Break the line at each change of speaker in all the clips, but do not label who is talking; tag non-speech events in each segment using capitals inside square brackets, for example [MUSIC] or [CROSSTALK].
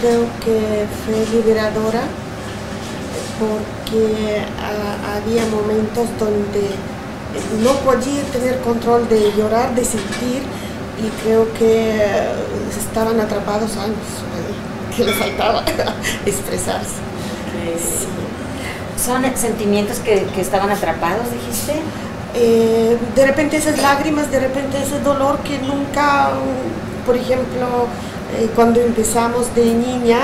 Creo que fue liberadora porque ah, había momentos donde no podía tener control de llorar, de sentir y creo que estaban atrapados años, [LAUGHS] que le faltaba [LAUGHS] expresarse. Sí.
¿Son sentimientos que, que estaban atrapados, dijiste?
Eh, de repente esas lágrimas, de repente ese dolor que nunca, por ejemplo, eh, cuando empezamos de niña,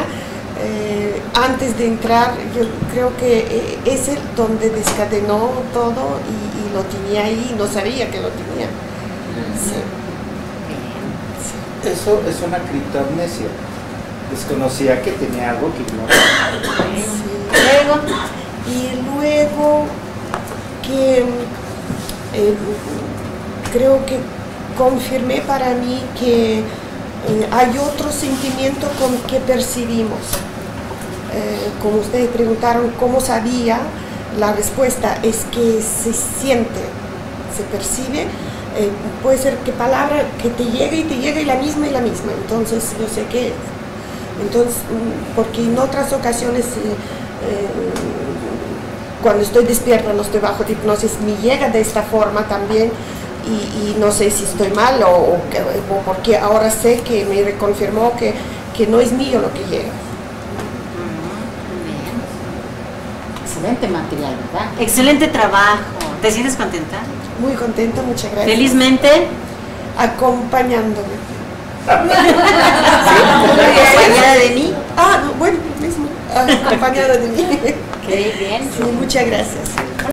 eh, antes de entrar, yo creo que eh, es el donde descadenó todo y, y lo tenía ahí, y no sabía que lo tenía. Sí. Sí.
Eso es una criptoamnesia. Desconocía que tenía algo que ignoraba.
Sí.
Luego,
Y luego que eh, creo que confirmé para mí que hay otro sentimiento con que percibimos. Eh, como ustedes preguntaron cómo sabía, la respuesta es que se siente, se percibe. eh, puede ser que palabra que te llega y te llega y la misma y la misma. Entonces yo sé que entonces, mm, porque en otras ocasiones, eh, eh, cuando estoy despierta, no estoy bajo de hipnosis, me llega de esta forma también y, y no sé si estoy mal o, o que- o porque ahora sé que me reconfirmó que, que no es mío lo que llega.
Excelente material, ¿verdad?
excelente trabajo. ¿Te sientes contenta?
Muy contenta, muchas gracias.
Felizmente,
Acompañándome.
acompañada de mí.
Ah, no, bueno, lo mismo. Acompañada de mí.
Qué bien.
Sí, muchas gracias.